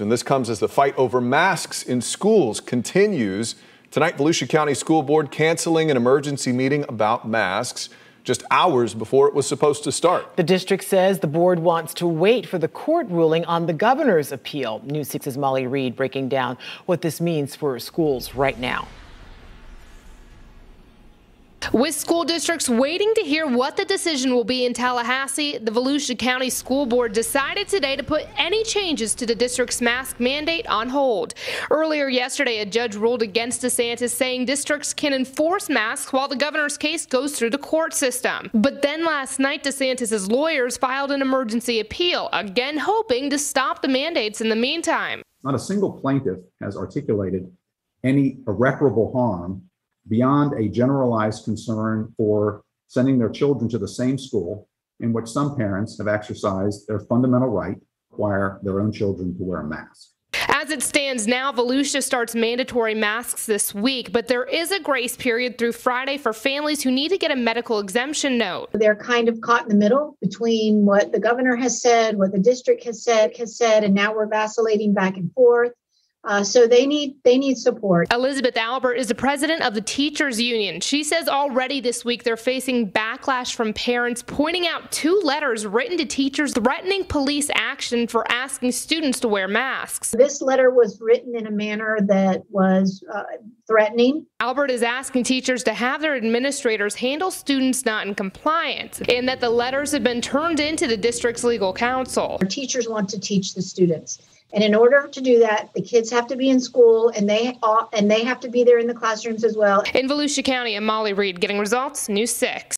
And this comes as the fight over masks in schools continues. Tonight, Volusia County School Board canceling an emergency meeting about masks just hours before it was supposed to start. The district says the board wants to wait for the court ruling on the governor's appeal. News 6's Molly Reed breaking down what this means for schools right now. With school districts waiting to hear what the decision will be in Tallahassee, the Volusia County School Board decided today to put any changes to the district's mask mandate on hold. Earlier yesterday, a judge ruled against DeSantis, saying districts can enforce masks while the governor's case goes through the court system. But then last night, DeSantis' lawyers filed an emergency appeal, again hoping to stop the mandates in the meantime. Not a single plaintiff has articulated any irreparable harm beyond a generalized concern for sending their children to the same school in which some parents have exercised their fundamental right to require their own children to wear a mask. As it stands now, Volusia starts mandatory masks this week, but there is a grace period through Friday for families who need to get a medical exemption note. They're kind of caught in the middle between what the governor has said, what the district has said, has said, and now we're vacillating back and forth. Uh, so they need they need support. Elizabeth Albert is the president of the teachers union. She says already this week they're facing backlash from parents pointing out two letters written to teachers threatening police action for asking students to wear masks. This letter was written in a manner that was uh, threatening. Albert is asking teachers to have their administrators handle students not in compliance and that the letters have been turned into the district's legal counsel. Our teachers want to teach the students. And in order to do that, the kids have to be in school and they all, and they have to be there in the classrooms as well. In Volusia County, I'm Molly Reed getting results, News 6.